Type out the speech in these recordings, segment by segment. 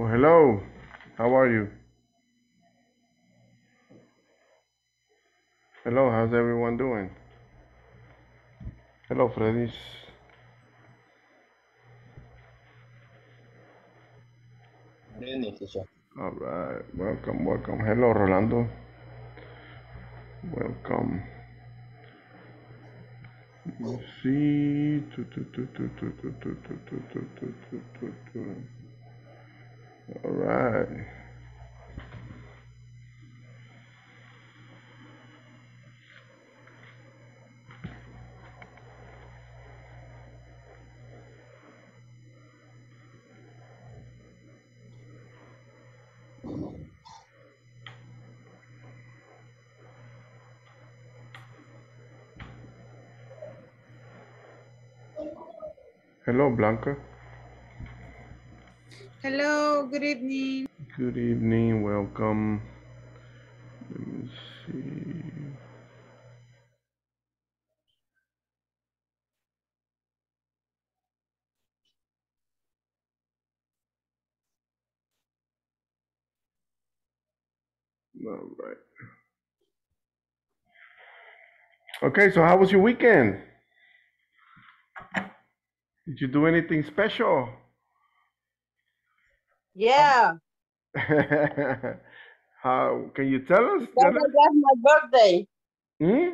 Well, hello. How are you? Hello, how's everyone doing? Hello, Freddy's. Good evening, teacher. All right, welcome, welcome. Hello, Rolando. Welcome. Let's see. All right. Hello, Blanca. Hello, good evening. Good evening, welcome. Let me see. All right. Okay, so how was your weekend? Did you do anything special? Yeah, How can you tell us? Saturday was my birthday. Hmm?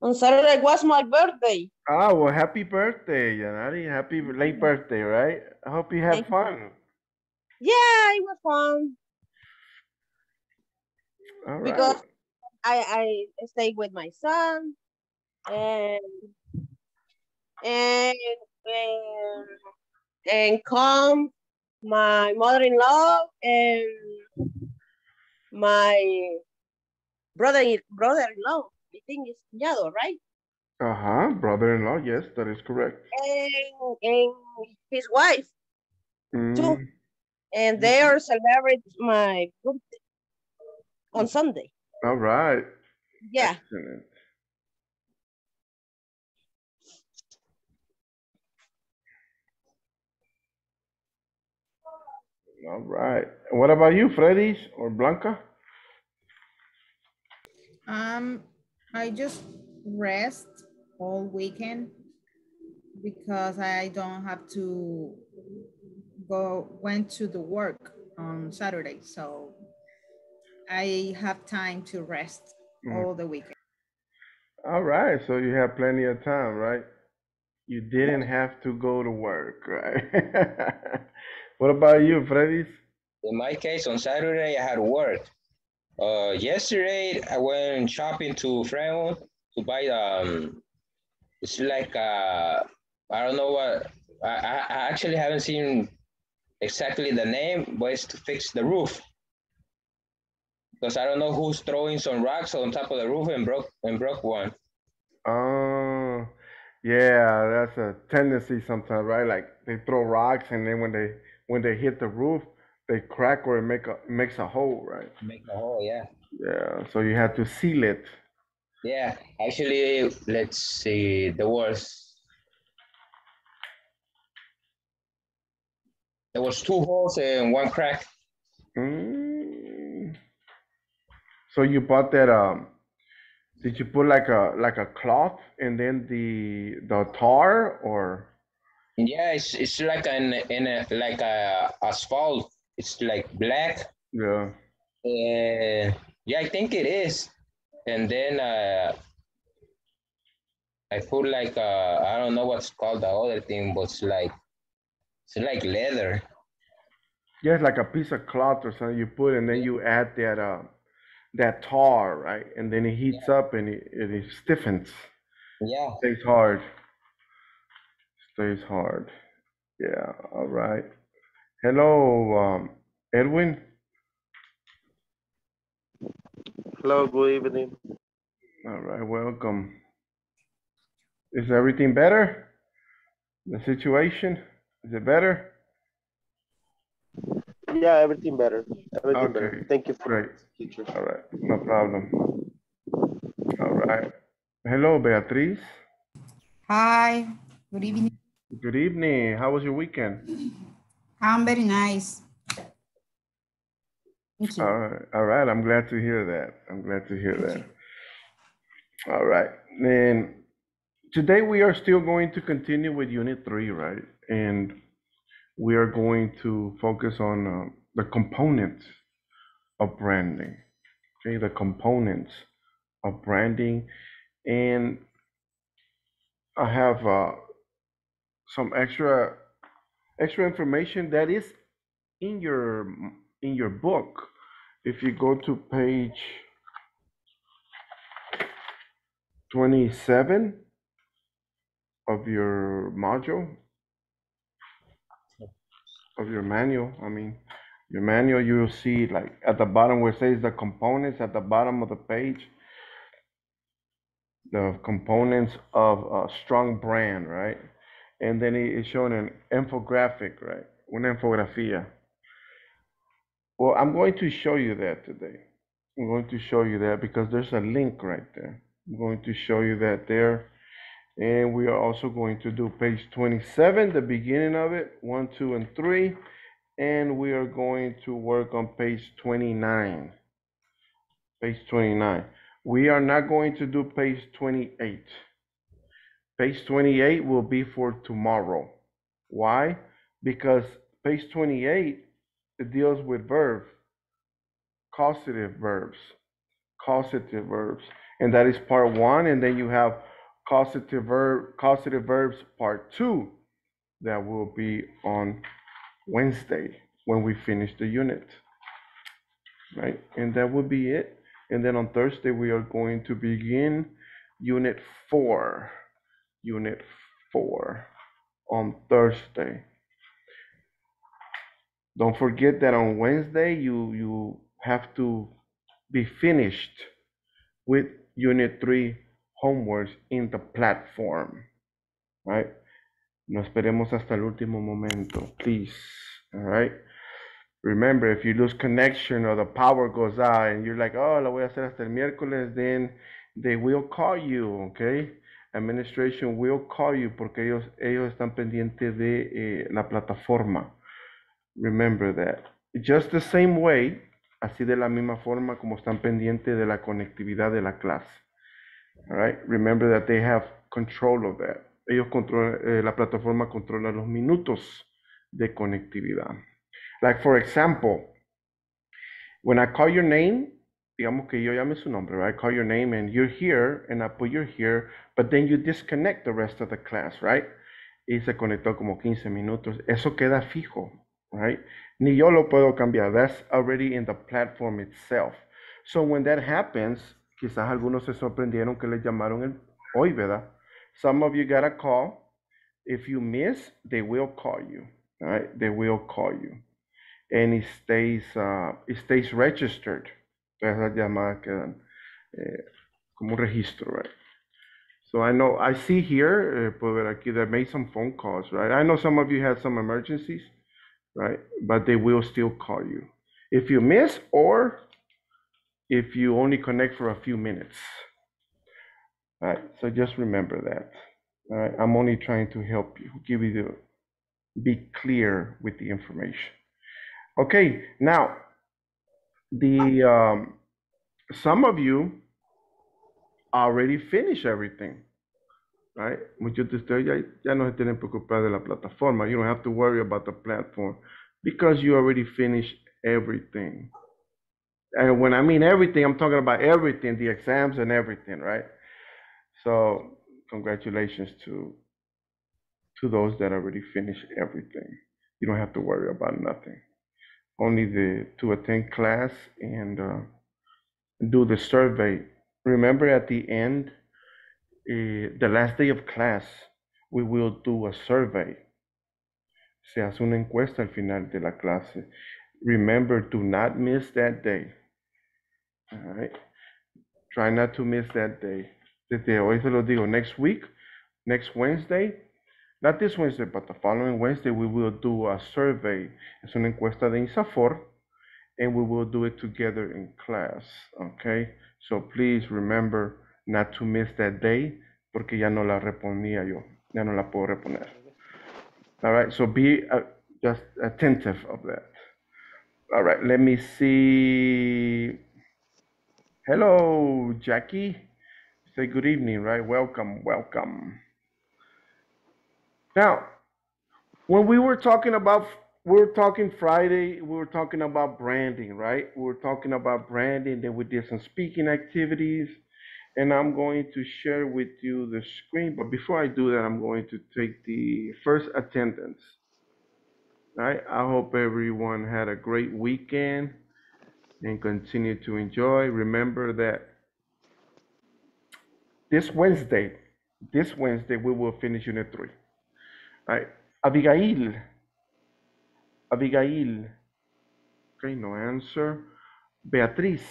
On Saturday was my birthday. Ah, well, happy birthday, Yanari. Happy late birthday, right? I hope you had Thank you. fun. Yeah, it was fun All right. because I I stayed with my son and and and, and come my mother-in-law and my brother brother-in-law. I think it's cuñado, right? Uh-huh, brother-in-law, yes, that is correct. And and his wife, Mm, and they are celebrate my birthday on Sunday. all right. Yeah. Excellent. All right. And What about you, Freddy's or Blanca? Um, I just rest all weekend because I don't have to go went to the work on Saturday, so I have time to rest Mm. all the weekend. All right, so you have plenty of time, right? You didn't have to go to work, right? What about you, Freddy? In my case, on Saturday, I had work. Uh, yesterday, I went shopping to Freund to buy, um, it's like, uh, I don't know what, I, I I actually haven't seen exactly the name, but it's to fix the roof. Because I don't know who's throwing some rocks on top of the roof and broke, and broke one. Oh, yeah, that's a tendency sometimes, right? Like they throw rocks and then when they when they hit the roof, they crack or it make a makes a hole, right? Make the hole, yeah. Yeah, so you have to seal it. Yeah, actually, let's see, the was, there was two holes and one crack. Mm. So you bought that um did you put like a like a cloth and then the the tar or Yeah, it's it's like an in a like a asphalt. It's like black. yeah. Uh, yeah, I think it is. And then uh, I put like uh, I don't know what's called the other thing, but it's like it's like leather. Yeah, it's like a piece of cloth or something you put and then you add that uh that tar, right? And then it heats up and it, it stiffens. Yeah. Stays hard. Stays hard. Yeah, all right. Hello, um, Edwin. Hello, good evening. All right, welcome. Is everything better? The situation? Is it better? Yeah, everything better. Everything Okay, better. Thank you for Great. teacher. All right, no problem. All right. Hello, Beatriz. Hi, good evening. Good evening. How was your weekend? I'm very nice. Thank you. All right, all right. I'm glad to hear that. I'm glad to hear that. All right. Then today we are still going to continue with Unit 3, right? And we are going to focus on uh, the components of branding. Okay, the components of branding. And I have uh, some extra extra information that is in your in your book. If you go to page 27 of your module of your manual, I mean, your manual, you will see like at the bottom where it says the components at the bottom of the page, the components of a strong brand, right? And then it is showing an infographic, right? Una infografía. Well, I'm going to show you that today. I'm going to show you that because there's a link right there. I'm going to show you that there. And we are also going to do page 27, the beginning of it, one, two, and three. And we are going to work on page 29. Page 29. We are not going to do page 28. Page 28 will be for tomorrow. Why? Because page 28 it deals with verbs, causative verbs, causative verbs, and that is part one. And then you have causative verb, causative verbs part two, that will be on Wednesday when we finish the unit, right? And that will be it. And then on Thursday we are going to begin unit four, unit four on Thursday. Don't forget that on Wednesday you you have to be finished with unit 3 homeworks in the platform. Right? No esperemos hasta el último momento, please. All right? Remember, if you lose connection or the power goes out and you're like, oh, la voy a hacer hasta el miércoles, then they will call you, okay? Administration will call you porque ellos, ellos están pendientes de eh, la plataforma. Remember that. Just the same way, así de la misma forma como están pendientes de la conectividad de la clase. All right? Remember that they have control of that. Ellos controlan, eh, la plataforma controla los minutos de conectividad. Like for example, when I call your name, digamos que yo llame su nombre, right? I call your name and you're here and I put you here, but then you disconnect the rest of the class, right? Y se conectó como 15 minutos. Eso queda fijo, right? Ni yo lo puedo cambiar. That's already in the platform itself. So when that happens, quizás algunos se sorprendieron que les llamaron el, hoy, ¿verdad? Some of you got a call. If you miss, they will call you, right? They will call you. And it stays, uh, it stays registered. Esas llamadas quedan eh, como un registro, right? So I know, I see here, eh, puedo ver aquí, they made some phone calls, right? I know some of you had some emergencies, right? But they will still call you. If you miss or if you only connect for a few minutes. All right, so just remember that. All right, I'm only trying to help you, give you the, be clear with the information. Okay, now, the, um, some of you already finished everything, right? Muchos de ustedes ya, no se tienen que preocupar de la plataforma. You don't have to worry about the platform because you already finished everything. And when I mean everything, I'm talking about everything, the exams and everything, right? So congratulations to to those that already finished everything. You don't have to worry about nothing. Only the to attend class and uh, do the survey. Remember at the end, uh, the last day of class, we will do a survey. Se hace una encuesta al final de la clase. Remember, do not miss that day. All right. Try not to miss that day. Desde hoy se lo digo. Next week, next Wednesday, not this Wednesday, but the following Wednesday, we will do a survey. Es una encuesta de INSAFORP, and we will do it together in class. Okay. So please remember not to miss that day, porque ya no la reponía yo. Ya no la puedo reponer. All right. So be uh, just attentive of that. All right, let me see. Hello, Jackie. Say good evening, right? Welcome, welcome. Now, when we were talking about, we were talking Friday, we were talking about branding, right? We were talking about branding, then we did some speaking activities, and I'm going to share with you the screen. But before I do that, I'm going to take the first attendance. Right, I hope everyone had a great weekend and continue to enjoy. Remember that this Wednesday, this Wednesday, we will finish Unit 3. All right, Abigail, Abigail, okay, no answer. Beatriz,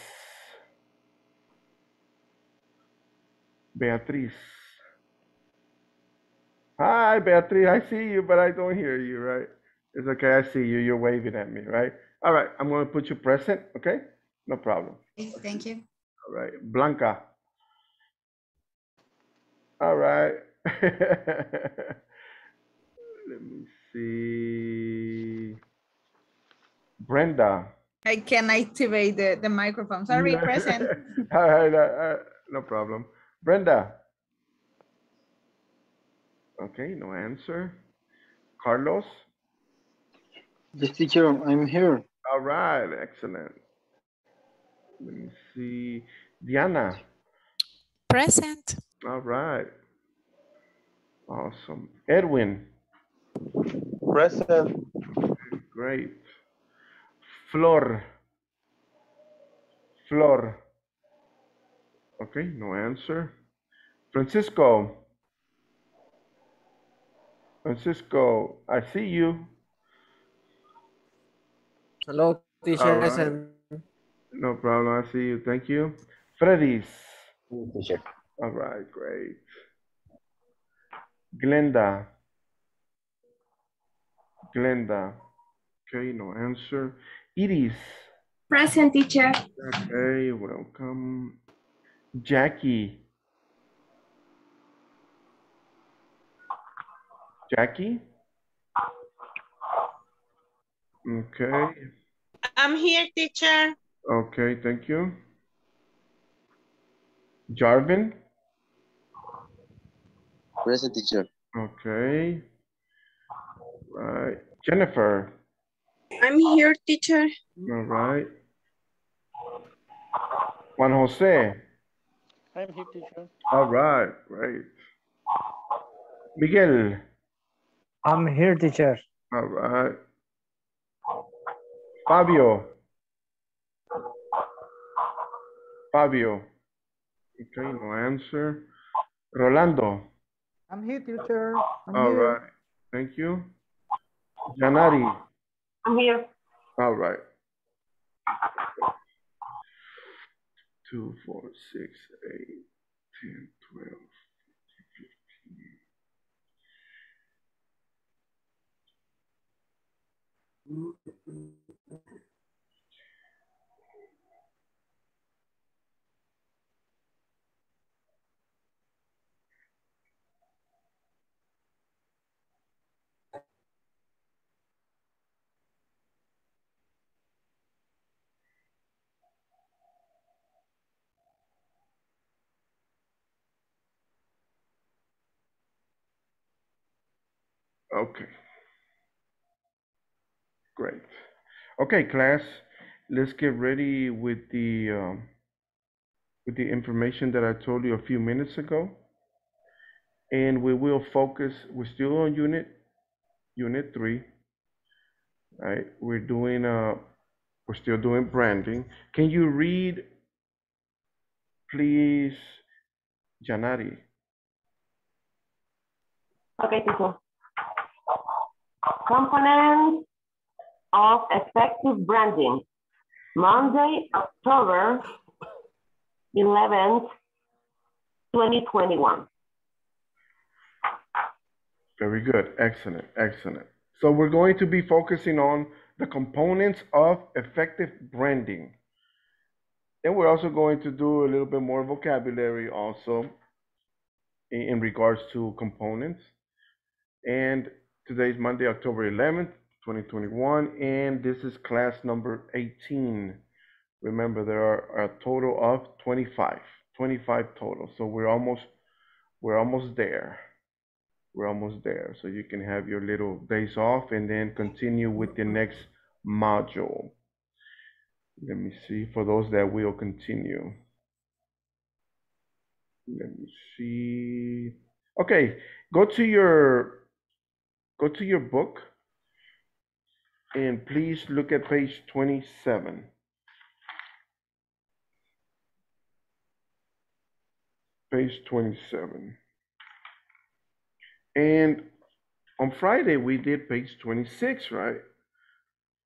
Beatriz. Hi, Beatriz, I see you, but I don't hear you, right? It's okay, I see you, you're waving at me, right? All right, I'm gonna put you present, okay? No problem. Thank you. All right, Blanca. All right. Let me see. Brenda. I can activate the, the microphone. Sorry, present. All right, no problem. Brenda. Okay, no answer. Carlos. Yes, teacher, I'm here. All right, excellent. Let me see. Diana. Present. All right. Awesome. Edwin. Present. Great. Flor. Flor. Okay, no answer. Francisco. Francisco, I see you. Hello, teacher. All right. Present. No problem. I see you. Thank you. Freddy's. Teacher. All right, great. Glenda. Glenda. Okay, no answer. Iris. Present teacher. Okay, welcome. Jackie. Jackie? Okay, I'm here, teacher. okay, thank you. Jarvin? Present teacher. Okay. Right. Jennifer? I'm here, teacher. All right. Juan Jose? I'm here, teacher. All right, great. Miguel? I'm here, teacher. All right. Fabio? Fabio? Okay, no answer. Rolando? I'm here, teacher. I'm All right, thank you. Janari? I'm here. All right. Two, four, six, eight, ten, twelve, fifteen. Okay. Great. Okay, class, let's get ready with the um, with the information that I told you a few minutes ago. And we will focus, we're still on unit unit 3. Right? We're doing uh we're still doing branding. Can you read please Janari? Okay, teacher. Components of effective branding. Monday, October 11th, 2021. Very good. Excellent. Excellent. So we're going to be focusing on the components of effective branding. And we're also going to do a little bit more vocabulary also in, in regards to components. And today's Monday, October 11th, 2021, and this is class number 18. Remember, there are a total of 25, 25 total. So we're almost, we're almost there. We're almost there. So you can have your little days off and then continue with the next module. Let me see for those that will continue. Let me see. Okay, go to your go to your book and please look at page 27. Page 27. And on Friday we did page 26, right?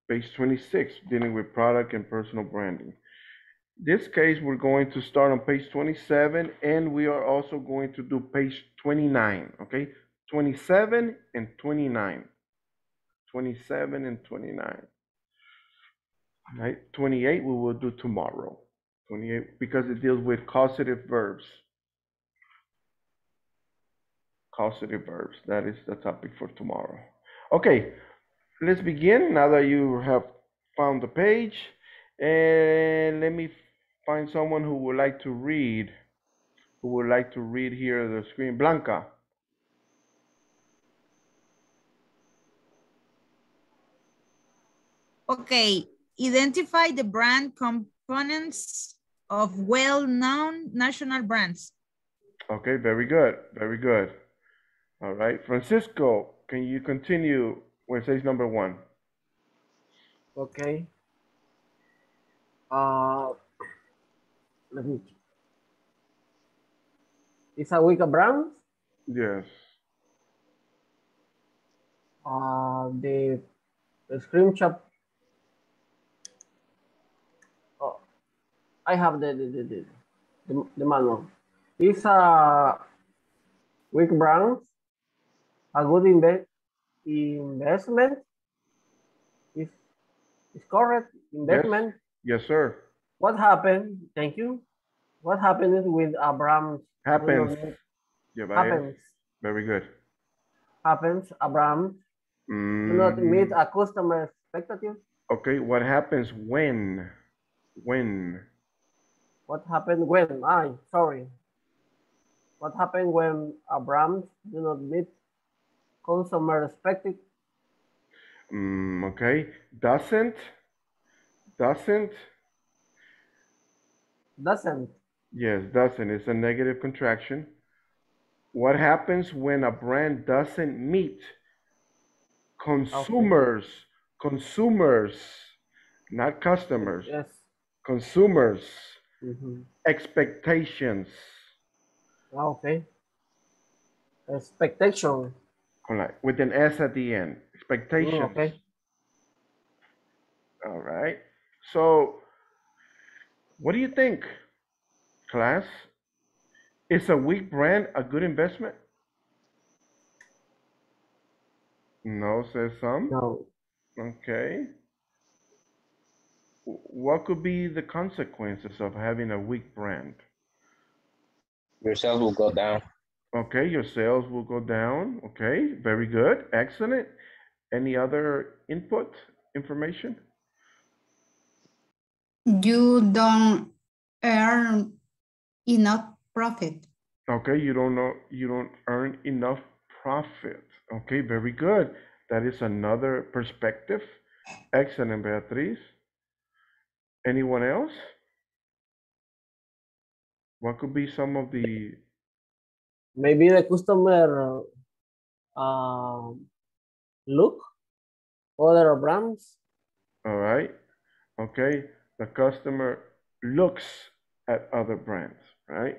Page 26, dealing with product and personal branding. This case, we're going to start on page 27 and we are also going to do page 29, okay? 27 and 29. 27 and 29. Right? 28 we will do tomorrow. 28 because it deals with causative verbs. Causative verbs. That is the topic for tomorrow. Okay, let's begin now that you have found the page. And let me find someone who would like to read. Who would like to read here the screen? Blanca. Okay, identify the brand components of well-known national brands. Okay, very good, very good. All right, Francisco, can you continue with stage number one? Okay. Uh, let me. It's a Wicca brand. Yes. Uh, the, the screen shop. Oh, I have the the the the, the, manual. It's a weak brand. A good inve investment. Is is correct investment. Yes, sir. What happened? Thank you. What happened with Abraham? Happens. Yeah. Happens. Very good. Happens. Abraham do not Mm, meet a customer expectative. Okay, what happens when? When? What happened when? I sorry. What happened when Abraham do not meet consumer expected? Mm, okay, doesn't? Doesn't? Doesn't. Yes, doesn't. It's a negative contraction. What happens when a brand doesn't meet consumers, consumers, not customers, Yes. consumers Mhm. expectations? Ah, Okay. Expectation. With an S at the end. Mm, Expectations. Okay. All right. So, what do you think, class? Is a weak brand a good investment? No, says some. No. Okay. W- What could be the consequences of having a weak brand? Your sales will go down. Okay, your sales will go down. Okay, very good. Excellent. Any other input, information? You don't earn enough profit. Okay, you don't know, you don't earn enough profit. Okay, very good. That is another perspective. Excellent, Beatriz. Anyone else? What could be some of the, Maybe the customer uh, look other brands. all right? Okay, the customer looks at other brands, right?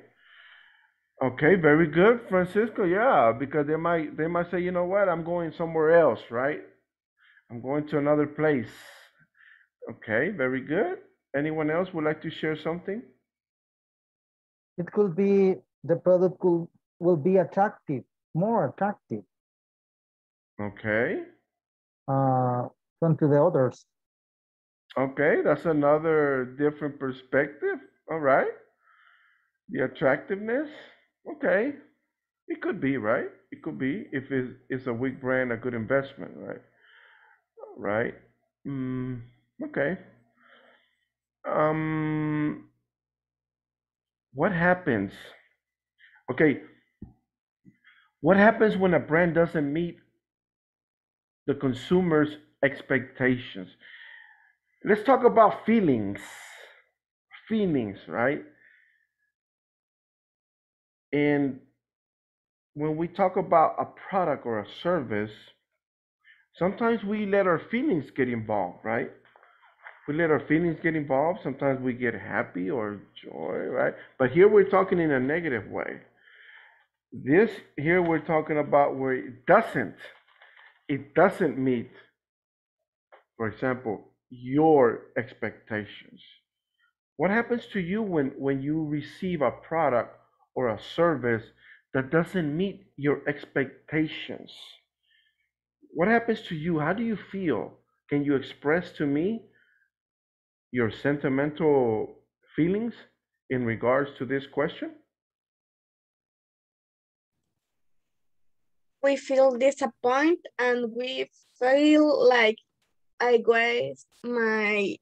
Okay, very good, Francisco. Yeah, because they might they might say, you know what, I'm going somewhere else, right? I'm going to another place. Okay, very good. Anyone else would like to share something? It could be the product could will be attractive, more attractive Okay. uh, than to the others. Okay, that's another different perspective. All right. The attractiveness. Okay. It could be, right? It could be if it's, it's a weak brand, a good investment, right? right? Mm, okay. Um, what happens? Okay, what happens when a brand doesn't meet the consumer's expectations? Let's talk about feelings. Feelings, right? And when we talk about a product or a service, sometimes we let our feelings get involved, right? We let our feelings get involved. Sometimes we get happy or joy, right? But here we're talking in a negative way. This here we're talking about where it doesn't, it doesn't meet, for example, your expectations. What happens to you when, when you receive a product or a service that doesn't meet your expectations? What happens to you? How do you feel? Can you express to me your sentimental feelings in regards to this question? We feel disappointed and we feel like I waste my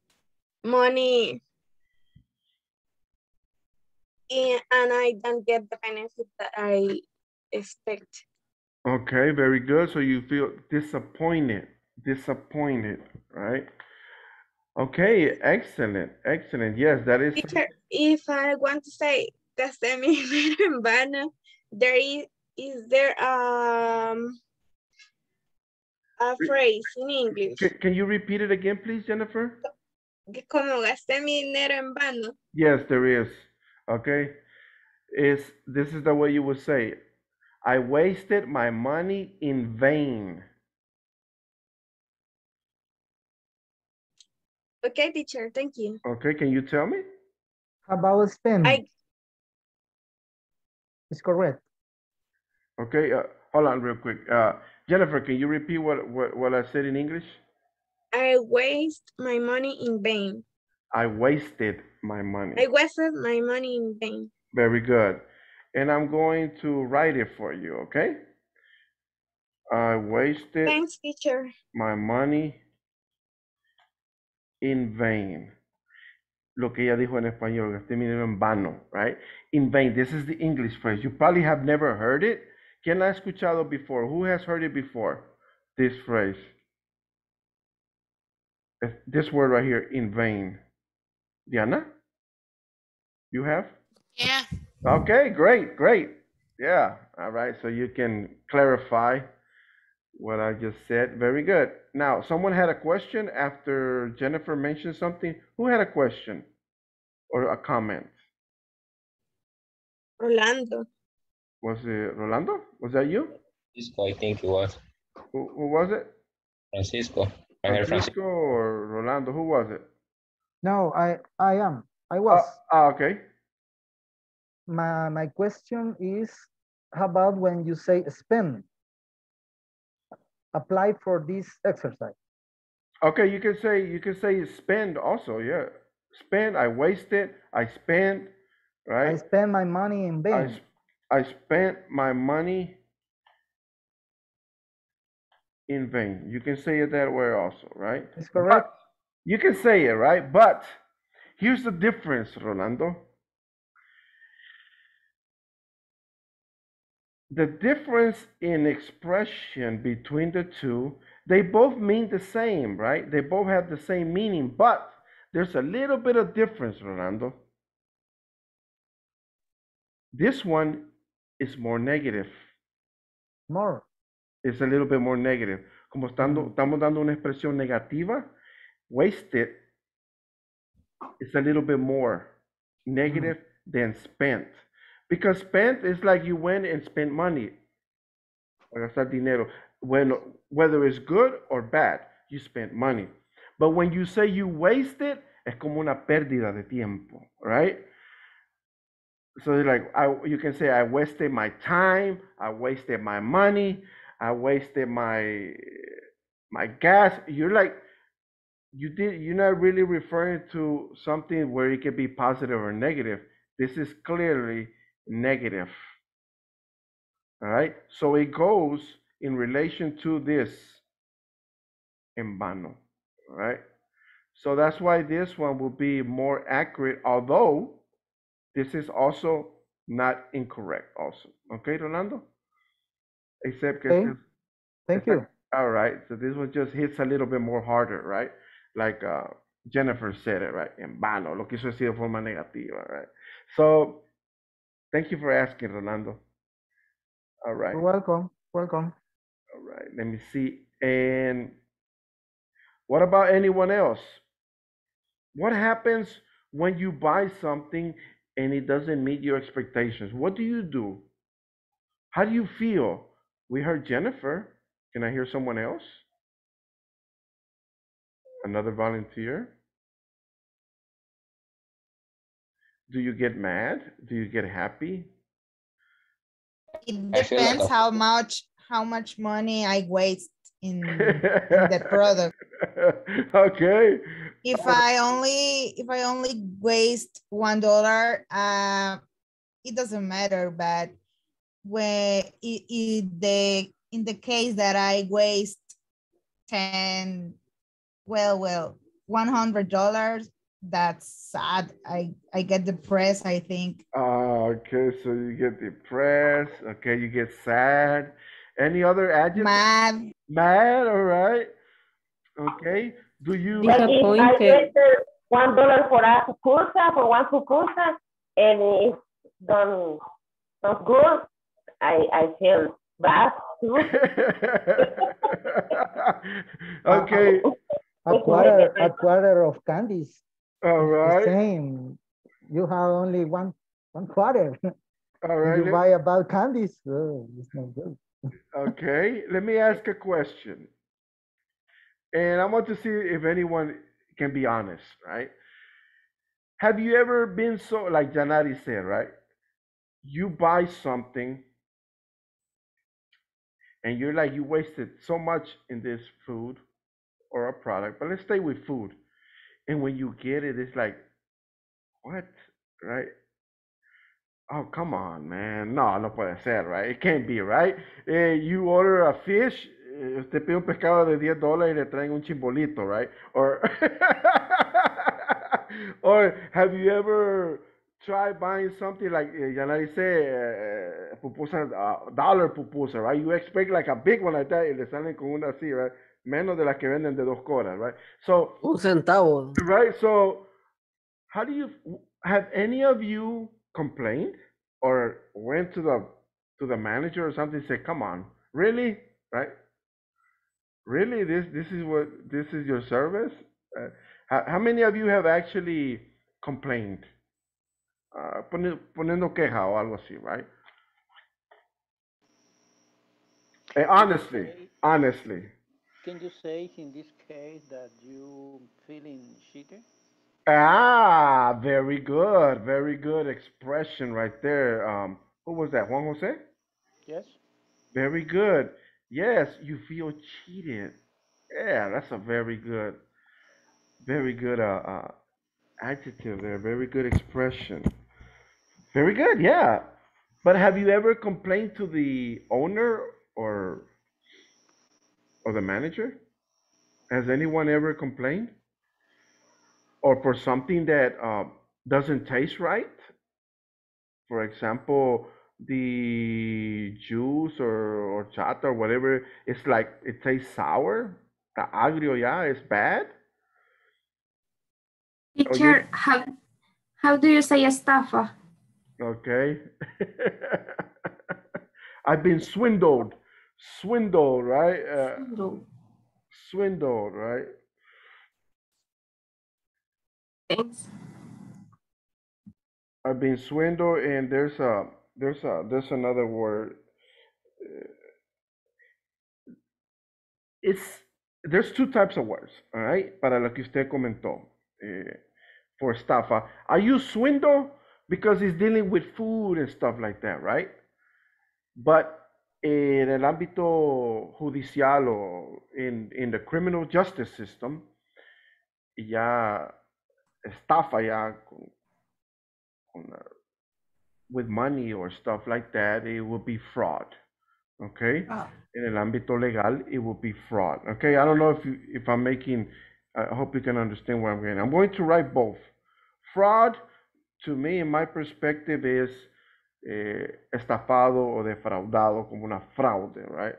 money and I don't get the benefit that I expect. Okay, very good. So you feel disappointed, disappointed, right? Okay, excellent, excellent. Yes, that is. Teacher, if I want to say gasté mi dinero en vano, there is, is there um a phrase in English? Can, can you repeat it again, please, Jennifer? Que Como gasté mi dinero en vano. Yes, there is. Okay, is this is the way you would say, It. I wasted my money in vain. Okay, teacher, thank you. Okay, can you tell me? How about spend? I It's correct. Okay, uh, hold on real quick. Uh, Jennifer, can you repeat what, what, what I said in English? I waste my money in vain. I wasted my money. I wasted my money in vain. Very good. And I'm going to write it for you, okay? I wasted Thanks, teacher. my money in vain. Lo que ella dijo en español, gasté mi dinero en vano, right? In vain. This is the English phrase. You probably have never heard it. ¿Quién la ha escuchado before? Who has heard it before? This phrase. This word right here, in vain. Diana? You have? Yeah. Okay, great, great. Yeah, all right. So you can clarify what I just said. Very good. Now, someone had a question after Jennifer mentioned something. Who had a question or a comment? Rolando. Was it Rolando? Was that you? Francisco, I think it was. Who, who was it? Francisco. I Francisco. Francisco or Rolando? Who was it? No, I I am. I was. Ah, okay. My my question is, how about when you say spend? Apply for this exercise. Okay, you can say you can say spend also. Yeah, spend. I wasted. I spent. Right. I spend my money in I, vain. s- I spent my money in vain. You can say it that way also, right? It's correct. You can say it, right? But here's the difference, Rolando. The difference in expression between the two, they both mean the same, right? They both have the same meaning, but there's a little bit of difference, Rolando. This one is more negative. More. It's a little bit more negative. Como estando, mm. estamos dando una expresión negativa, wasted is a little bit more negative mm. than spent. Because spent is like you went and spent money. Gastar dinero. Bueno, whether it's good or bad, you spent money. But when you say you wasted, es como una pérdida de tiempo, right? So like I, you can say I wasted my time, I wasted my money, I wasted my my gas. You're like you did you're not really referring to something where it can be positive or negative. This is clearly negative. All right. So it goes in relation to this. en vano, right? So that's why this one will be more accurate, although this is also not incorrect also. Okay, Rolando? Except Okay. this- Thank you. all right, so this one just hits a little bit more harder, right? Like uh, Jennifer said it, right? En vano, lo quiso decir de forma negativa, right? So, thank you for asking, Rolando. All right, You're welcome. Welcome. all right, let me see. And what about anyone else? What happens when you buy something and it doesn't meet your expectations? What do you do? How do you feel? We heard Jennifer. Can I hear someone else? Another volunteer? Do you get mad? Do you get happy? It I like depends how much how much money I waste in, in the product. okay. If I only if I only waste one dollar, uh, it doesn't matter. But when it, it, the in the case that I waste ten, well, well, one hundred dollars, that's sad. I I get depressed. I think. Ah, okay, so you get depressed. Okay, you get sad. Any other adjectives? Mad. Mad, all right. Okay. Do you But if I wasted one dollar for a pupusa, for one pupusa, and it's done not good, I, I feel bad too. okay. A quarter, a quarter of candies. All The same. You have only one, one quarter. All right. You buy about candies. Oh, it's not good. Okay, let me ask a question. And I want to see if anyone can be honest, right? Have you ever been so, like Janari said, right? You buy something and you're like, you wasted so much in this food or a product, but let's stay with food. And when you get it, it's like, what? Right? Oh, come on, man. No, no puede ser, right? It can't be, right? Eh, you order a fish, eh, usted pide un pescado de 10 dólares y le traen un chimbolito, right? Or, or have you ever tried buying something like, eh, Yanari said, eh, pupusa, uh, dollar pupusa, right? You expect like a big one like that y le salen con una así, right? Menos de las que venden de dos coras, right? So, Un centavo. Right. So, how do you have any of you complained or went to the to the manager or something? and Say, come on, really, right? Really, this this is what this is your service. Uh, how, how many of you have actually complained? Uh, poni- poniendo queja o algo así, right? Eh, honestly, honestly. Can you say in this case that you feeling cheated? Ah, very good, very good expression right there. Um, who was that? Juan Jose? Yes. Very good. Yes, you feel cheated. Yeah, that's a very good, very good uh, uh adjective there. Very good expression. Very good. Yeah. But have you ever complained to the owner or or the manager? Has anyone ever complained? Or for something that uh, doesn't taste right? For example, the juice or, or chata or whatever, it's like it tastes sour. The agrio, yeah, is bad. Teacher, how, how do you say estafa? Okay. I've been swindled. Swindled, right? Uh, swindled, right? Thanks. I've been swindled, and there's a there's a there's another word. It's there's two types of words, all right? Para lo que usted comentó eh, for estafa. I use swindle because it's dealing with food and stuff like that, right? But en el ámbito judicial o in in the criminal justice system, ya estafa ya con, con, uh, with money or stuff like that, it would be fraud. Okay. Oh. En el ámbito legal, it would be fraud. Okay. I don't know if you, if I'm making. I hope you can understand where I'm going. I'm going to write both. Fraud, to me, in my perspective, is eh, estafado o defraudado como una fraude, right?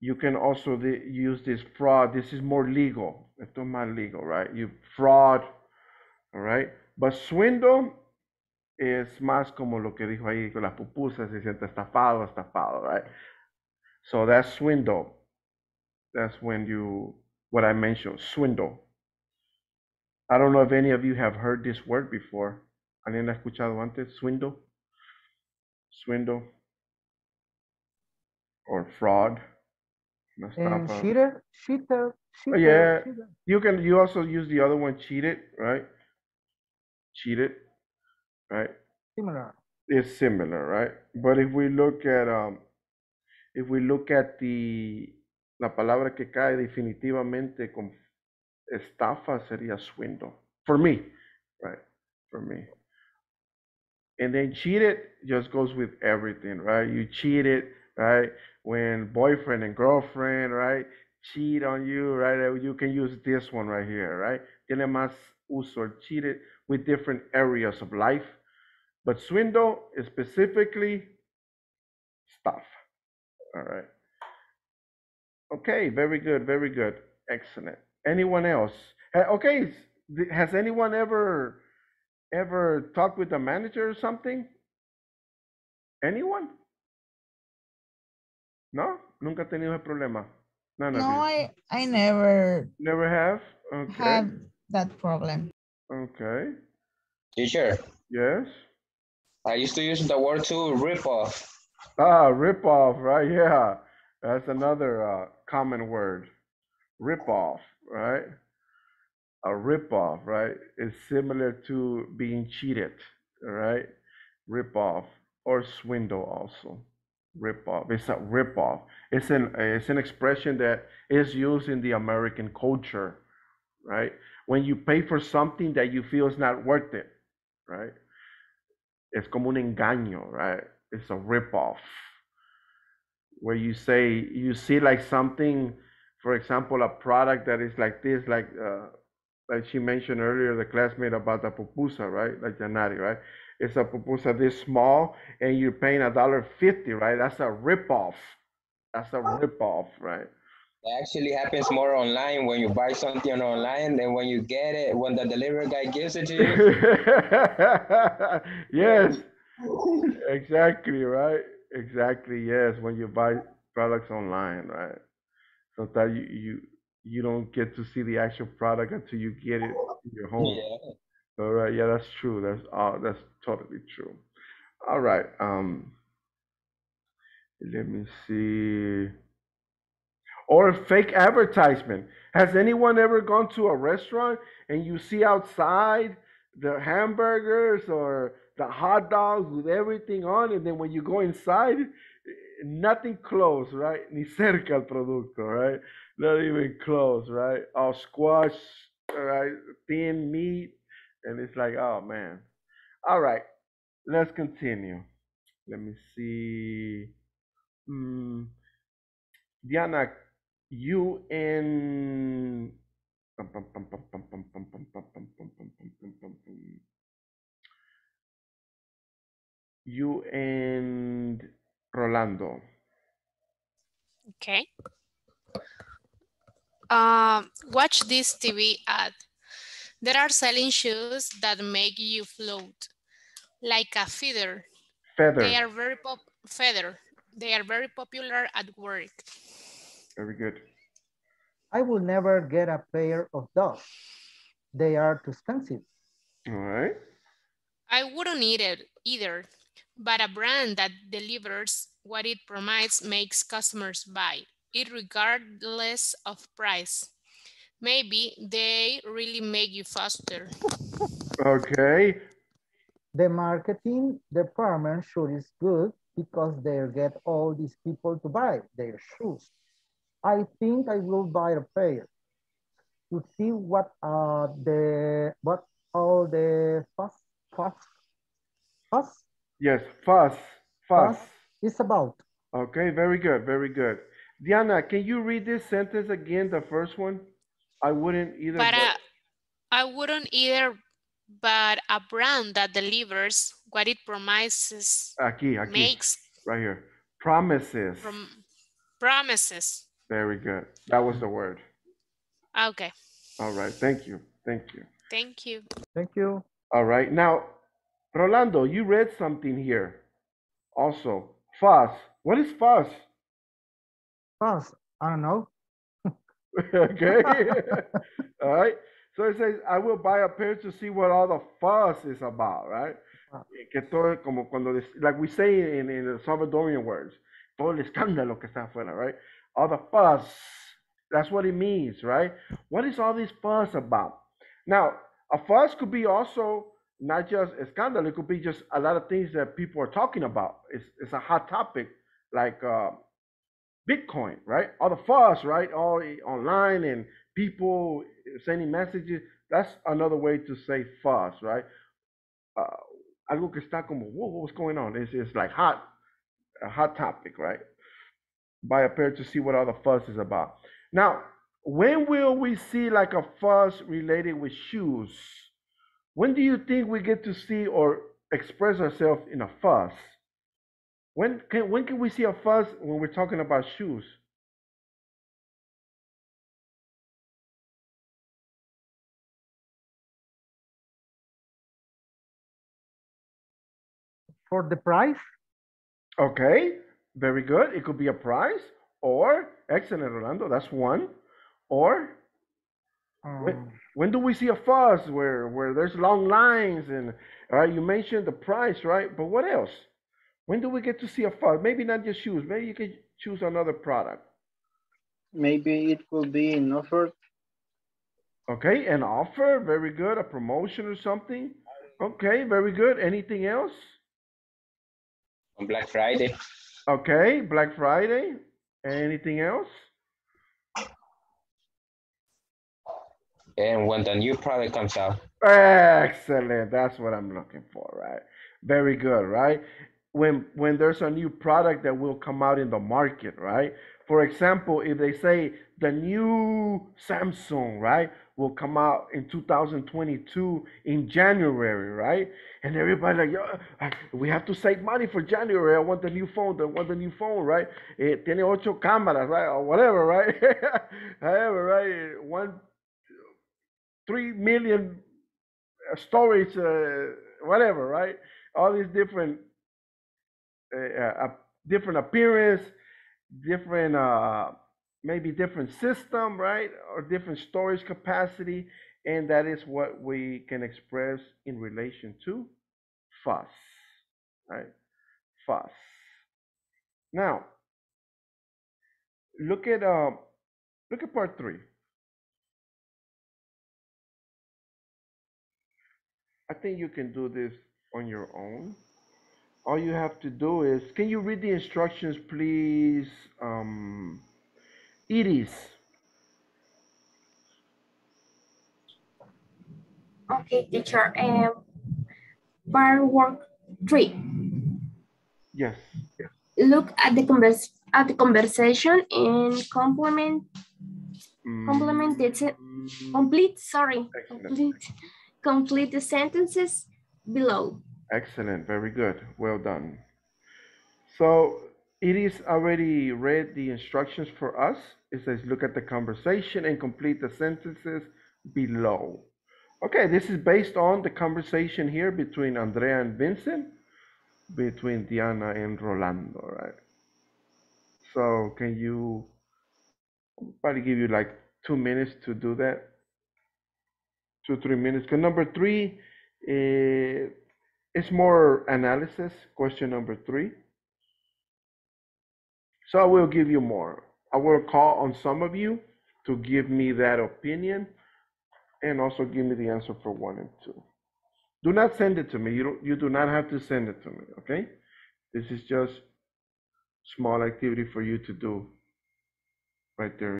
You can also use this fraud. This is more legal. Esto es más legal, right? You fraud, all right? But swindle es más como lo que dijo ahí con las pupusas, se siente estafado, estafado, right? So that's swindle. That's when you, what I mentioned, swindle. I don't know if any of you have heard this word before. ¿Alguien ha escuchado antes? Swindle? Swindle? Or fraud? And estafa. cheater, cheater, Oh, cheater, yeah, cheater. you can. You also use the other one, cheated, right? Cheated, right? Similar. It's similar, right? But if we look at um, if we look at the la palabra que cae definitivamente con estafa sería swindle for me, right? For me. And then cheated just goes with everything, right? You cheated, right? When boyfriend and girlfriend, right? Cheat on you, right? Uh, You can use this one right here, right? Tiene más uso cheated with different areas of life. But swindle is specifically stuff. All right. Okay, very good, very good. Excellent. Anyone else? Okay, has anyone ever ever talked with a manager or something? Anyone? No, nunca he tenido ese problema. None No. I, I never Never have? Okay. have that problem. Okay. Teacher, Yes. I used to use the word to rip off. Ah, rip off, right? Yeah. That's another uh, common word. Rip off, right? A rip off, right? Is similar to being cheated, right? Rip off or swindle also. Rip off. It's a rip off. It's an it's an expression that is used in the American culture, right? When you pay for something that you feel is not worth it, right? It's como un engaño, right? It's a rip off where you say you see like something for example a product that is like this like uh like she mentioned earlier the classmate about the pupusa right? Like janari right? It's a pupusa this small and you're paying a dollar fifty right? That's a rip off that's a rip off right? It actually happens more online when you buy something online and when you get it, when the delivery guy gives it to you. yes. Exactly right? Exactly yes when you buy products online right? Sometimes you you you don't get to see the actual product until you get it in your home. Yeah. all right. Yeah that's true. That's uh, that's totally true. All right um let me see. Or fake advertisement. Has anyone ever gone to a restaurant and you see outside the hamburgers or the hot dogs with everything on and then when you go inside nothing close right? Ni cerca el producto right not even close, right? I'll squash, right? Thin meat. And it's like, oh man. All right. Let's continue. Let me see. Mm, Diana, you in you and Rolando. Okay. Um, watch this TV ad. There are selling shoes that make you float like a feather. feather They are very pop feather. They are very popular at work. very good I will never get a pair of those. They are too expensive. all right I wouldn't need it either, but a brand that delivers what it promises makes customers buy it regardless of price. Maybe they really make you faster. okay The marketing department sure is good because they get all these people to buy their shoes. I think I will buy a pair to see what uh the what all the fuss fuss fuss yes fuss fuss fuss is about. Okay, very good, very good. Diana, can you read this sentence again, the first one? I wouldn't either. But but- uh, I wouldn't either, but a brand that delivers what it promises Aquí, aquí, makes right here. Promises. from promises. Very good. That was the word. Okay, All right, thank you, thank you. thank you. Thank you. All right, now, Rolando, you read something here. Also, fuss. What is fuss? Pass. I don't know. okay. all right. So it says, I will buy a pair to see what all the fuss is about, right? Ah. Que todo, como cuando, like we say in, in the Salvadorian words, todo el escándalo que está afuera, right? All the fuss. That's what it means, right? What is all this fuss about? Now, a fuss could be also not just a scandal, it could be just a lot of things that people are talking about. It's, it's a hot topic, like uh, Bitcoin, right? All the fuss, right? All online and people sending messages. That's another way to say fuss, right? Uh, algo que está como, whoa, what's going on? It's, it's like hot, a hot topic, right? Buy a pair to see what all the fuss is about. Now, when will we see like a fuss related with shoes? When do you think we get to see or express ourselves in a fuss? When can when can we see a fuss when we're talking about shoes? For the price, Okay, very good. It could be a price or excellent, Orlando. That's one. Or when, um, when do we see a fuss where where there's long lines and all right? You mentioned the price, right? But what else? When do we get to see a fuss? Maybe not just shoes. Maybe you could choose another product. Maybe it could be an offer. Okay, an offer, very good. A promotion or something. Okay, very good. Anything else? On Black Friday. Okay, Black Friday. Anything else? And when the new product comes out. Excellent. That's what I'm looking for, right? Very good, right? When when there's a new product that will come out in the market, right? For example, if they say the new Samsung, right, will come out in 2022 in January, right? And everybody like, Yo, we have to save money for January. I want the new phone. I want the new phone, right? Eh, tiene ocho cámaras, right? Or whatever, right? However, right? One three million storage, uh, whatever, right? All these different, uh, different appearance, different, uh, maybe different system, right? Or different storage capacity. And that is what we can express in relation to fuss, right? Fuss. Now, look at, uh, look at part three. I think you can do this on your own. All you have to do is, can you read the instructions, please? Um, Iris. Okay, teacher. Um, bar work three. Yes. Look at the convers at the conversation and complement complement it. Complete. Sorry. Complete. Complete the sentences below. Excellent. Very good. Well done. So Iris already read the instructions for us. It says, look at the conversation and complete the sentences below. Okay, this is based on the conversation here between Andrea and Vincent, between Diana and Rolando, right? So can you probably give you like two minutes to do that? Two, three minutes. Because number three eh, is more analysis, question number three. So I will give you more. I will call on some of you to give me that opinion and also give me the answer for one and two. Do not send it to me. You don't, you do not have to send it to me, okay? This is just small activity for you to do right there